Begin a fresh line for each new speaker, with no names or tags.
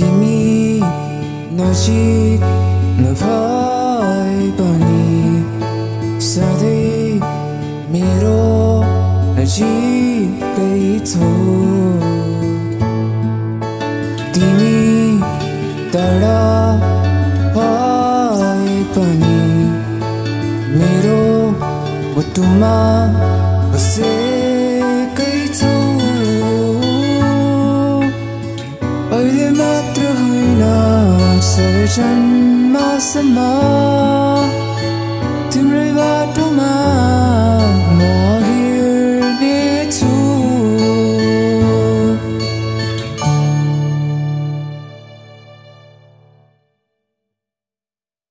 तिमी नजिक नभए पनि सधैँ मेरो नजिकै छौ। तिमी टाढा भए पनि मेरो मुटुमा बसेकै 什么什么。